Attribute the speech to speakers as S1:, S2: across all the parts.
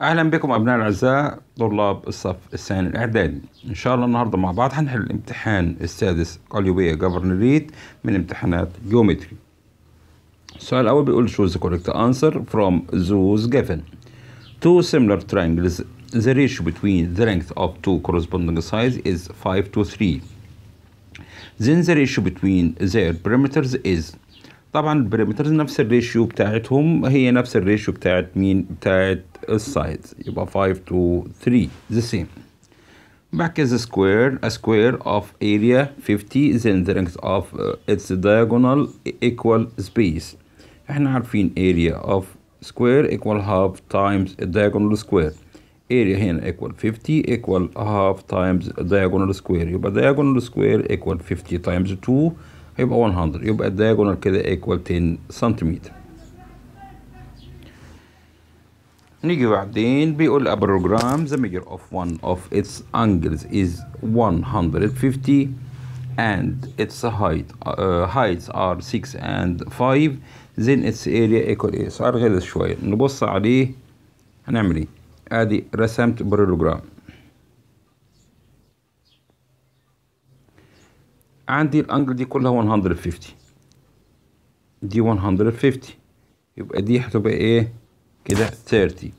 S1: أهلا بكم أبناء الأعزاء طلاب الصف الثاني الإعدادي. إن شاء الله النهاردة مع بعض هنحل الامتحان السادس قليوبية governorate من امتحانات geometry السؤال الأول بيقول choose the correct answer from those given two similar triangles the ratio between the length of two corresponding sides is 5 to 3 then the ratio between their perimeters is طبعا ال perimeters نفس ال ratio بتاعتهم هي نفس ال ratio بتاعت مين؟ بتاعت السايدز يبقى 5 to 3 the same بعد كده square a square of area 50 then the length of uh, its diagonal equal space احنا عارفين area of square equal half times diagonal square area هنا equal 50 equal half times diagonal square يبقى diagonal square equal 50 times 2 هيبقى 100 يبقى الدياجونال كده equal 10 سنتيمتر نيجي بعدين بيقول a program the measure of one of its angles is 150 and its height uh, heights are 6 and 5 then its area equal إيه سؤال غلس شوية. نبص عليه هنعمل إيه؟ آدي رسمت بارالوجرام عندي الأنجل دي كلها 150 دي 150 يبقى دي هتبقى إيه؟ كده 30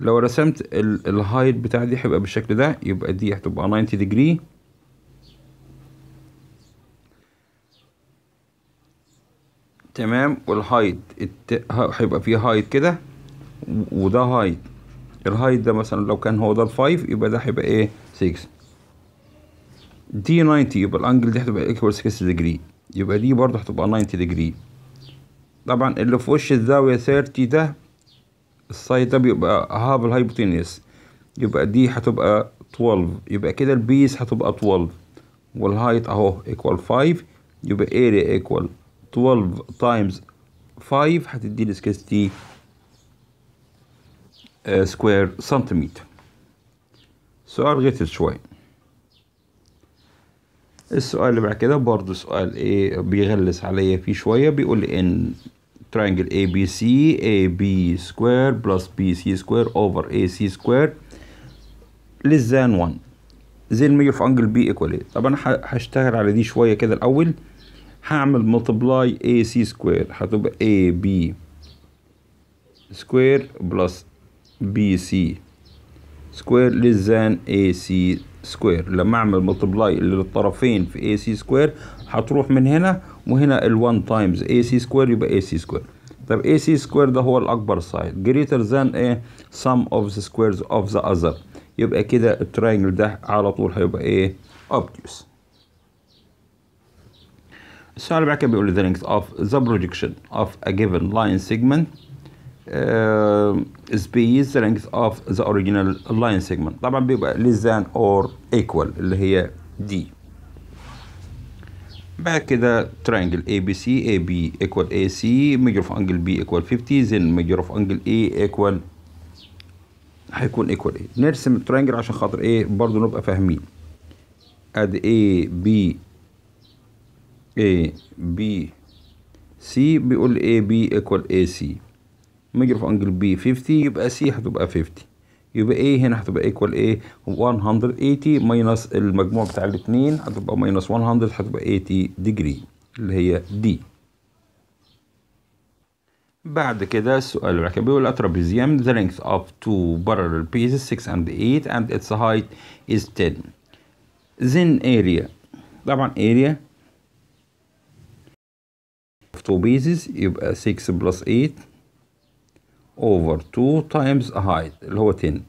S1: لو رسمت ال height بتاع دي هيبقى بالشكل ده يبقى دي هتبقى 90 degree. تمام؟ وال height. هيبقى فيه height كده وده height. ال height ده مثلا لو كان هو ده ال five يبقى ده هيبقى إيه؟ 6 دي 90 يبقى ال angle دي هتبقى equal 6 degree يبقى دي برضه هتبقى 90 degree. طبعا اللي في وش الزاوية 30 ده ال side ده بيبقى half ال hypotenuse. يبقى دي هتبقى 12 يبقى كده ال base هتبقى 12 وال height أهو equal 5 يبقى area equal 12 times 5 هتديني 60 square centimeter سؤال غير شوية السؤال اللي بعد كده برضه سؤال إيه بيغلس عليا فيه شوية بيقول لي إن triangle ABC AB square plus BC square over AC square less than 1 زي ال measure في angle B equal إيه طب أنا هشتغل على دي شوية كده الأول. هعمل multiply AC square هتبقى AB square plus BC square less than AC square لما أعمل multiply للطرفين في C square هتروح من هنا وهنا ال1 times AC square يبقى AC square طب AC square ده هو الأكبر side greater than إيه sum of the squares of the other. يبقى كده ال triangle ده على طول هيبقى إيه obtuse. السؤال اللي بعد كده بيقول the length of the projection of a given line segment uh, space the length of the original line segment. طبعا بيبقى less than or equal اللي هي دي بعد كده triangle ABC AB equal AC measure of angle B equal 50 then measure of angle A equal هيكون equal إيه نرسم ال triangle عشان خاطر إيه؟ برضو نبقى فاهمين. اد اي بي اي بي سي بيقول اي بي ايكوال اي سي ميجر اوف انجل بي 50 يبقى سي هتبقى 50 يبقى إيه هنا هتبقى ايكوال إيه 180 ماينس المجموع بتاع الاثنين هتبقى ماينس 100 هتبقى 80 ديجري اللي هي دي بعد كده السؤال اللي بيقول اترابيزيوم the length of two parallel pieces 6 and 8 and its height is 10 then area. طبعا area of two pieces يبقى 6 plus 8 over 2 times height اللي هو 10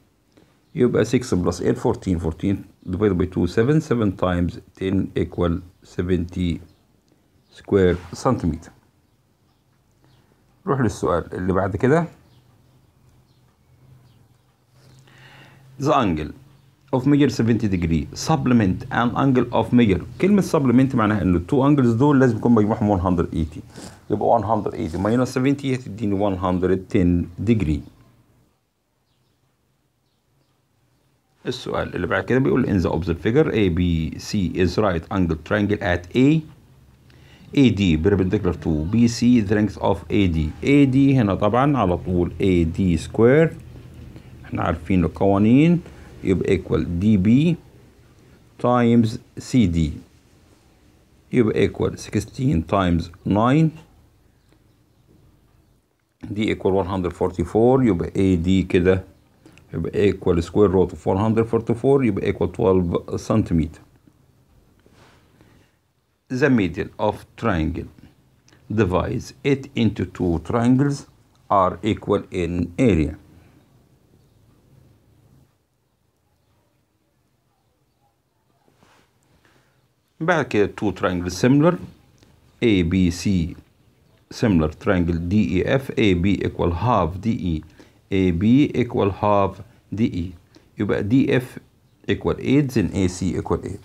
S1: يبقى 6 plus 8 14 14 divided by 2 7 7 times 10 equal 70 square centimeter نروح للسؤال اللي بعد كده the angle of measure 70 degree supplement an angle of measure كلمة supplement معناها ان التو angles دول لازم يكون مجموعهم 180 يبقى 180 minus 70 هتديني 110 degree السؤال اللي بعد كده بيقول in the opposite figure A B C is right angle triangle at A AD perpendicular to BC the length of AD AD هنا طبعا على طول AD square إحنا عارفين القوانين يبقى equal dB times CD يبقى equal 16 times 9 دي equal 144 يبقى AD كده يبقى equal square root of 444 يبقى equal 12 سنتيمتر The middle of triangle divides it into two triangles are equal in area. بعد كده two triangles similar A B C similar triangle D E F A B equal half D E A B equal half D E يبقى D F equal 8 then A C equal 8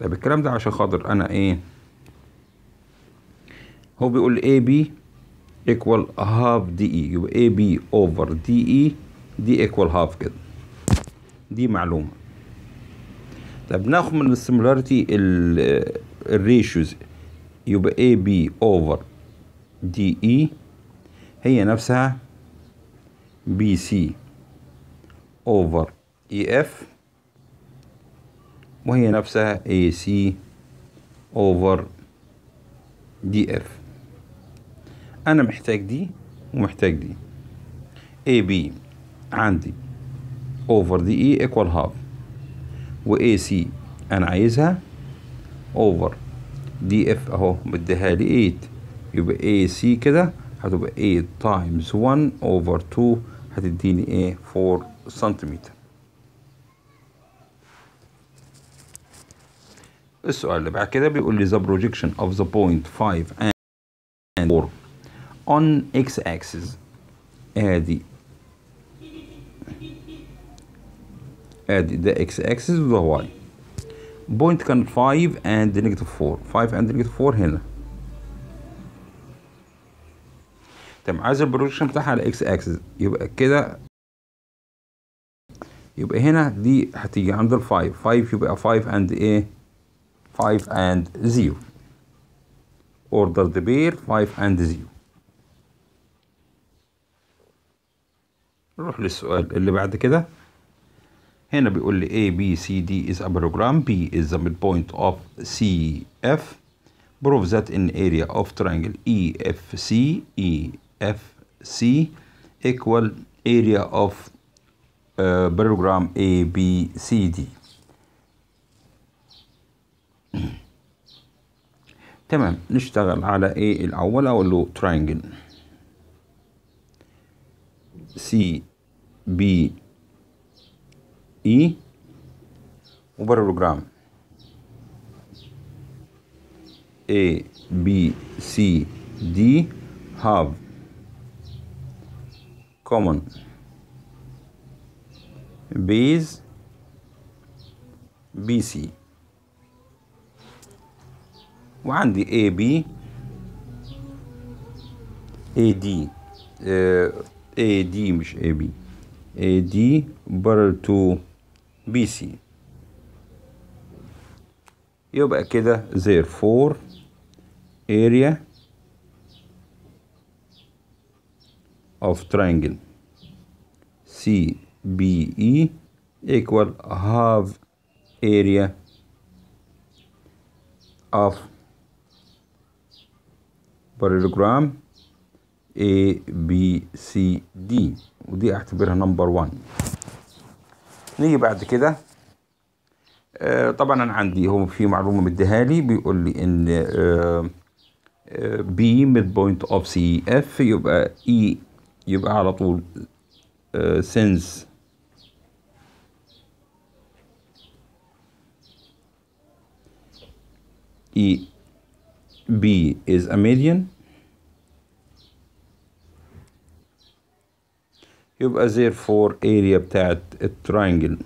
S1: طب الكلام ده عشان خاطر أنا إيه هو بيقول A B equal half D E يبقى A B over D E DE equal half كده دي معلومة طب ناخد من ال similarity ال ratios. يبقى A B over DE هي نفسها BC over EF وهي نفسها AC over DF أنا محتاج دي ومحتاج دي AB عندي over DE equal half و AC أنا عايزها DF أهو مديها لي 8 يبقى AC كده هتبقى 8 times 1 over 2 هتديني إيه 4 سنتيمتر السؤال اللي بعد كده بيقول لي the projection of the point 5 and 4 on x axis. ادي ادي ده x axis وده y. point كانت 5 and negative 4 5 and negative 4 هنا. تمام عايز ال projection بتاعها على إكس اكسس يبقى كده يبقى هنا دي هتيجي عند ال 5 5 يبقى 5 and إيه 5 and 0 ordered pair 5 and 0 نروح للسؤال اللي بعد كده. هنا بيقول لي A B C D is a parallelogram B is the midpoint of CF prove that in area of triangle EFC EFC equal area of uh, program ABCD تمام نشتغل على إيه الأول أقول له triangle C B E وبروجرام A B C D have common base BC وعندي AB AD آه AD مش AB AD parallel to BC يبقى كده therefore area of triangle CBE equal half area of parallelogram A B C D ودي اعتبرها نمبر 1 نيجي بعد كده. آه طبعا أنا عندي هو في معلومة مديها لي بيقول لي إن آه B midpoint of CF يبقى E يبقى على طول since EB is a median. يبقى therefore area بتاعت ال triangle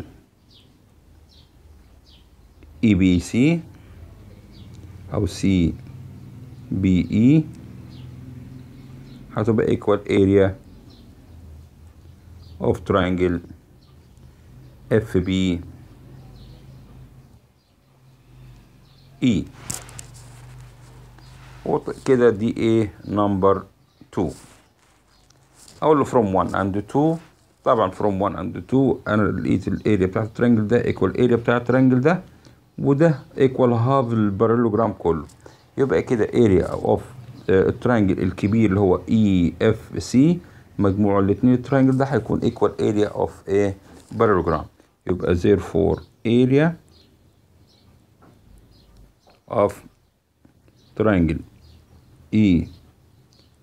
S1: EBC أو CBE هتبقى equal area of triangle FB E. كده دي إيه number 2 أقول له from 1 and 2 طبعا from 1 and 2 أنا لقيت الاريا بتاعت الترينجل ده equal الاريا بتاعت الترينجل ده. وده equal half ال parallelogram كله. يبقى كده area of ال triangle الكبير اللي هو AFC مجموع الاثنين ال triangle ده هيكون equal area of a parallelogram. يبقى therefore area of triangle E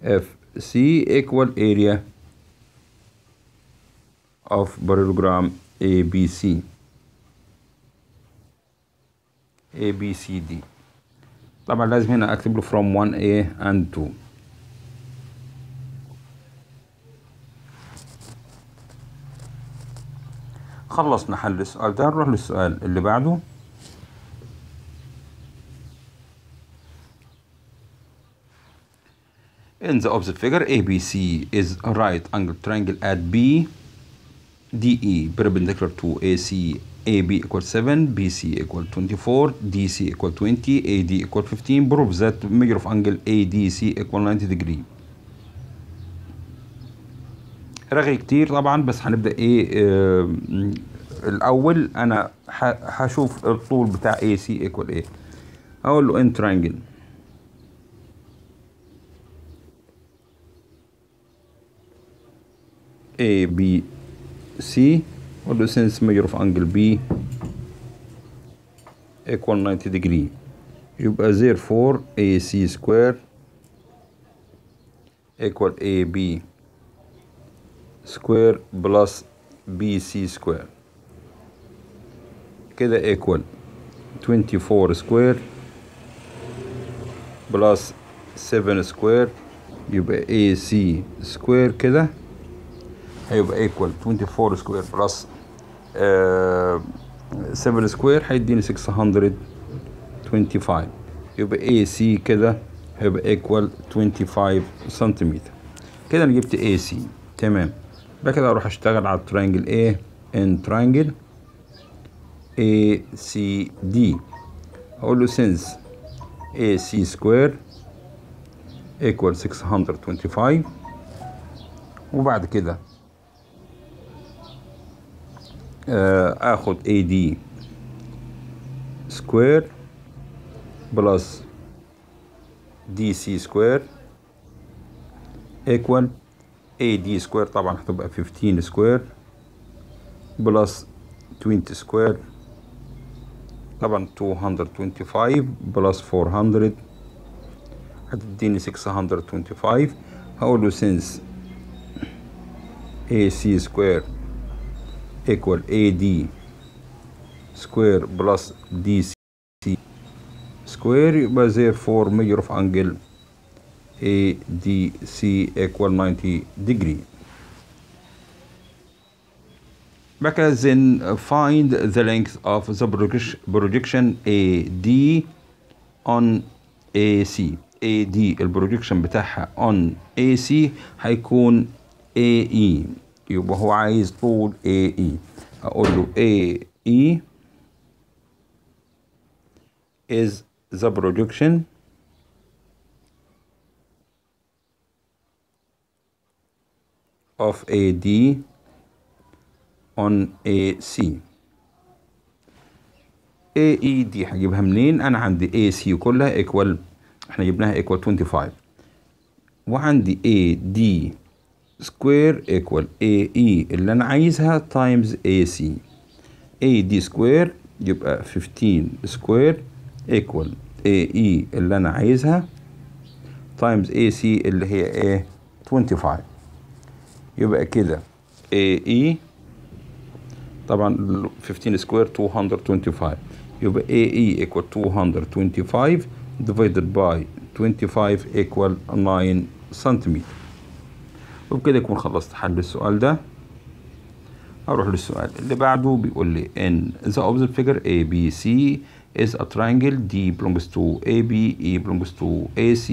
S1: F C equal area of parallelogram ABC ABCD طبعا لازم هنا أكتب له from 1A and 2 خلصنا حل السؤال. ده نروح للسؤال اللي بعده. In the opposite figure, ABC is a right angle triangle at B, DE perpendicular to AC, AB equals 7, BC equal 24, DC equal 20, AD equal 15. Prove that measure of angle ADC equal 90 degree. رغي كتير طبعا بس هنبدأ إيه آه الأول أنا هشوف الطول بتاع AC equal إيه. هقول له in triangle A B C or the sense measure of angle B equal 90 degree يبقى therefore AC square equal AB square plus BC square كده equal 24 square plus 7 square يبقى AC square كده هيبقى equal 24 square plus uh, 7 square هيديني 625 يبقى AC كده هيبقى equal 25 سنتيمتر كده أنا جبت AC تمام. بقى كده أروح أشتغل على الترينجل A in triangle ACD أقول له since AC square equal 625 وبعد كده آخد AD square plus DC square equal AD square طبعا هتبقى 15 square plus 20 square طبعا 225 plus 400 هتديني 625 هقول له since AC square equal AD square plus DC square يبقى therefore measure of angle ADC equal 90 degree back then find the length of the projection AD on AC AD البروجيكشن بتاعها on AC هيكون AE يبقى هو عايز طول AE أقول له AE is the projection of AD on AC AE دي هجيبها منين؟ أنا عندي AC كلها equal إحنا جبناها equal 25 وعندي AD square equal AE اللي أنا عايزها times AC AD square يبقى 15 square equal AE اللي أنا عايزها times AC اللي هي إيه 25 يبقى كده AE طبعا 15 square 225 يبقى اي اي ايكوال 225 divided by 25 equal 9 سنتيمتر وبكده يكون خلصت حل السؤال ده أروح للسؤال اللي بعده بيقول لي ان the opposite figure ABC is a triangle D belongs to AB E belongs to AC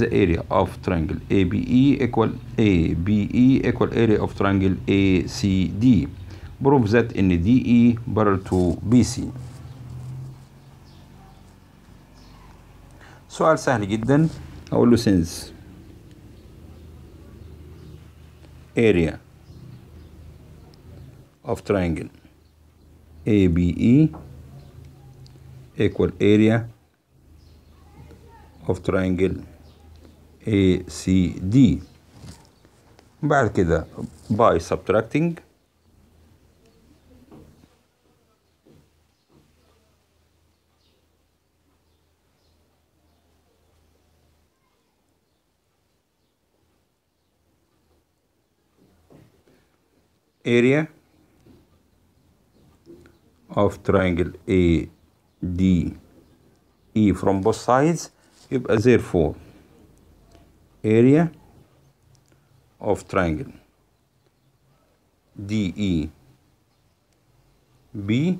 S1: the area of triangle ABE equal ABE equal area of triangle ACD prove that in DE parallel to BC سؤال سهل جدا أقول له since area of triangle ABE equal area of triangle ACD بعد كده by subtracting area of triangle ADE from both sides يبقى therefore area of triangle DE B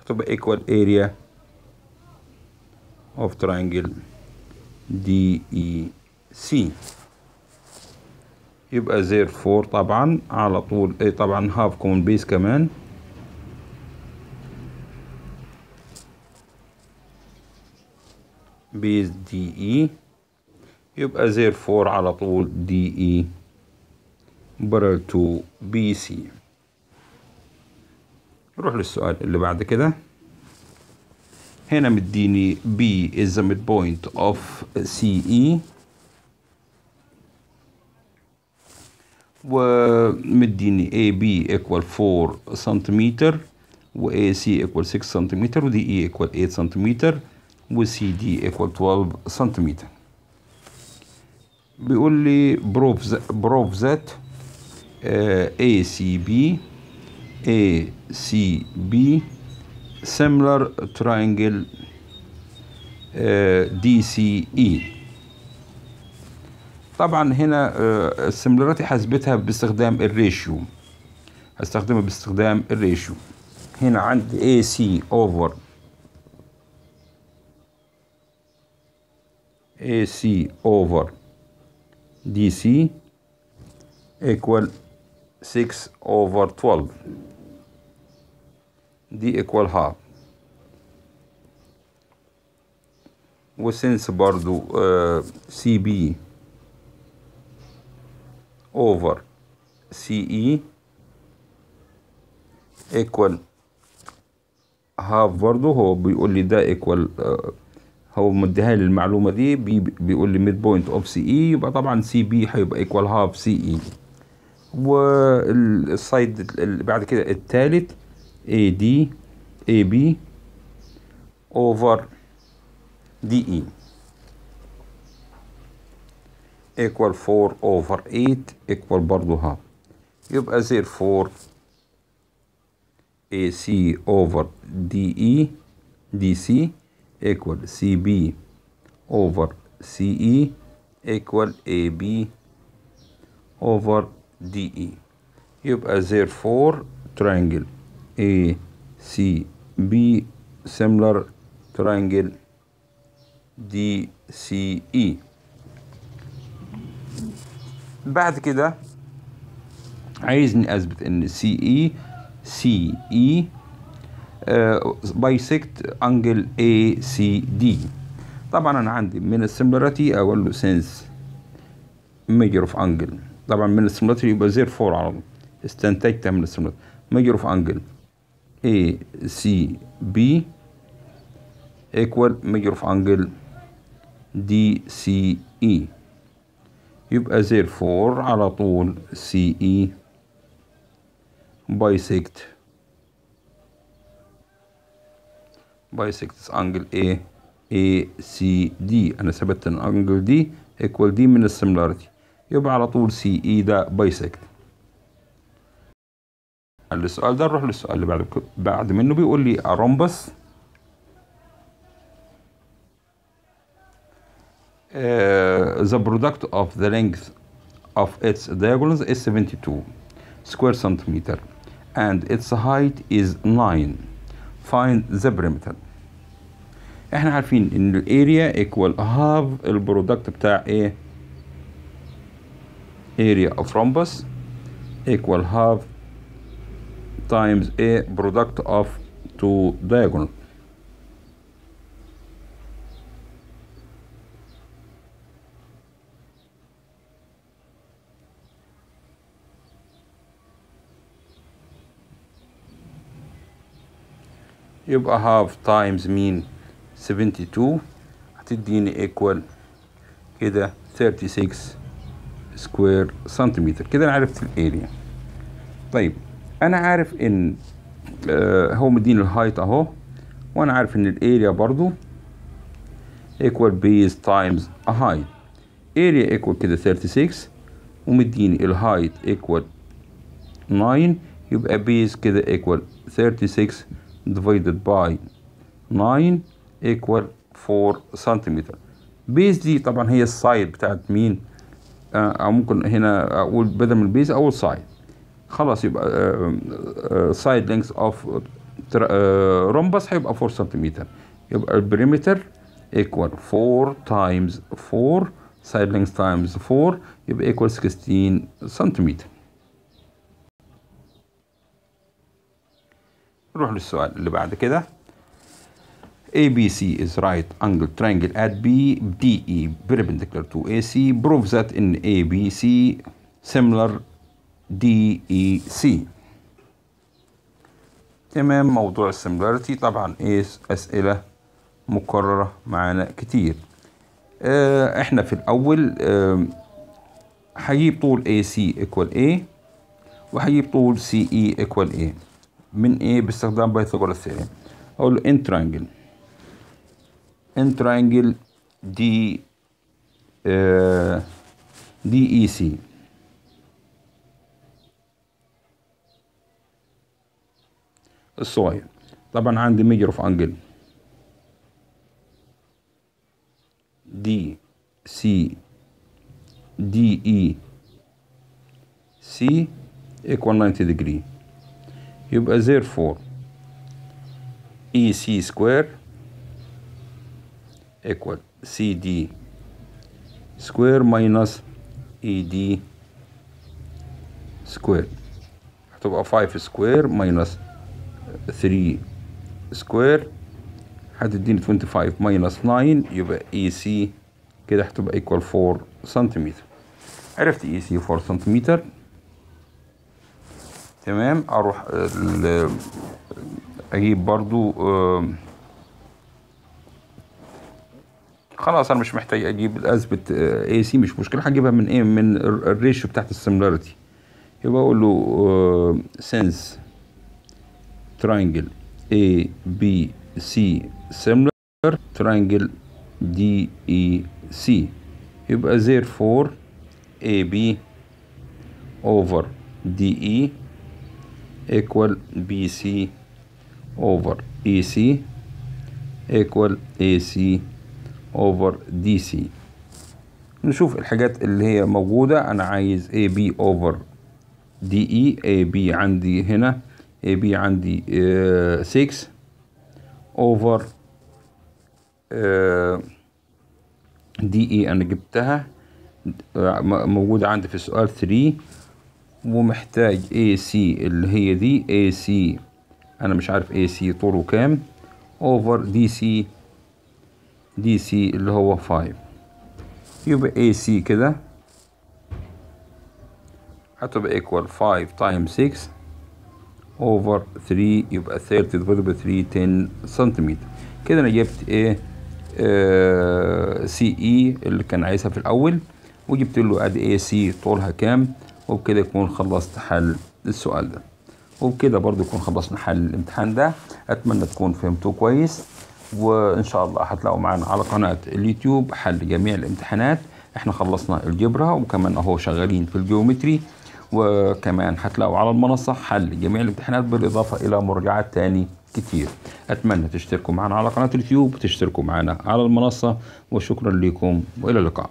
S1: هتبقى equal area of triangle DEC يبقى therefore طبعا على طول. they طبعا have common base كمان. base DE يبقى therefore على طول DE parallel to BC نروح للسؤال اللي بعد كده. هنا مديني B is midpoint of C ومديني AB equal 4 سنتيمتر و AC equal 6 سنتيمتر و DE equal 8 سنتيمتر و CD equal 12 سنتيمتر بيقول لي prove prove that ACB ACB similar triangle uh, DCE طبعا هنا ال similarity حسبتها باستخدام ال ratio. هستخدمها باستخدام الريشيو. هنا عندي AC over. AC over. DC equal 6 over 12 دي equal half. وسنس برضو uh, CB over CE equal half برضو هو بيقول لي ده equal uh, هو مديها لي المعلومة دي B بيقول لي point of CE يبقى طبعا B هيبقى half CE وال side بعد كده التالت A D AB over DE equal 4 over 8 equal برضو half يبقى therefore AC over DE DC equal CB over CE equal AB over DE يبقى therefore triangle ACB similar triangle DCE بعد كده عايزني أثبت إن سي اي سي اي بايسكت انجل اي سي دي طبعا أنا عندي من ال similarity أقول له since measure of angle طبعا من ال similarity يبقى therefore على طول. استنتجتها من ال similarity. measure of angle A CB equal measure of angle DCE يبقى therefore على طول CE bisect. Bisects angle A ACD أنا ثبت إن angle دي equal دي من ال similarity. يبقى على طول CE ده bisect. السؤال ده نروح للسؤال اللي بعد بعد منه. بيقول لي rhombus. Uh, the product of the length of its diagonals is 72 square centimeter and its height is 9 find the perimeter احنا عارفين ان الاريا equal half البرودكت بتاع ايه area of rhombus equal half times a product of two diagonal يبقى هاف تايمز مين 72 هتديني equal كده 36 square سنتيمتر كده أنا عرفت ال area طيب أنا عارف إن آه هو مديني ال height أهو وأنا عارف إن ال area برضو base times a height. Area equal كده 36 ومديني ال height equal 9 يبقى base كده equal 36 divided by 9 equal 4 سنتيمتر base دي طبعا هي ال side بتاعت مين آه أو ممكن هنا أقول بدل من ال base أقول side خلاص يبقى side length of rhombus هيبقى 4 سنتيمتر يبقى ال perimeter equal 4 times 4 side length times 4 يبقى equal 16 سنتيمتر نروح للسؤال اللي بعد كده. ABC is right angle triangle at B DE perpendicular to AC proves that in ABC similar DEC تمام موضوع السيميلاريتي طبعا إيه أسئلة مكررة معانا كتير. آه إحنا في الأول آه هجيب طول AC equal A وهجيب طول CE equal A. من إيه باستخدام Pythagoras theorem أقول له in triangle in triangle D DEC الصغير. طبعا عندي measure of angle DC دي اي سي equal 90 degree. يبقى therefore EC square equal CD square minus ED square هتبقى 5 square minus 3 square هتديني 25 minus 9 يبقى EC كده هتبقى equal 4 سنتيمتر عرفت EC 4 سنتيمتر تمام. أروح أجيب برضو خلاص أنا مش محتاج أجيب أثبت EC مش مشكلة. هجيبها من إيه؟ من ال ratio بتاعت ال similarity. يبقى أقول له since triangle AB سي similar triangle دي اي سي يبقى therefore AB over DE equal BC over EC equal AC over DC نشوف الحاجات اللي هي موجودة. أنا عايز AB over DE AB عندي هنا. AB عندي uh, 6 over uh, DE أنا جبتها. موجودة عندي في السؤال 3 ومحتاج AC اللي هي دي AC أنا مش عارف AC طوله كام. Over DC DC اللي هو 5 يبقى AC كده. هتبقى equal 5 times 6 over 3 يبقى 30 divided by 3 10 سنتيمتر كده أنا جبت إيه؟ CE اللي كان عايزها في الأول. وجبت له أدي EC طولها كام؟ وبكده يكون خلصت حل السؤال ده. وبكده برضو يكون خلصنا حل الامتحان ده. أتمنى تكون فهمتوه كويس. وإن شاء الله هتلاقوا معانا على قناة اليوتيوب حل جميع الامتحانات. إحنا خلصنا الجبرة وكمان أهو شغالين في الجيومتري. وكمان هتلاقوا على المنصة حل جميع الامتحانات بالإضافة إلى مراجعات تاني كتير. أتمنى تشتركوا معنا على قناة اليوتيوب وتشتركوا معنا على المنصة. وشكرا لكم وإلى اللقاء.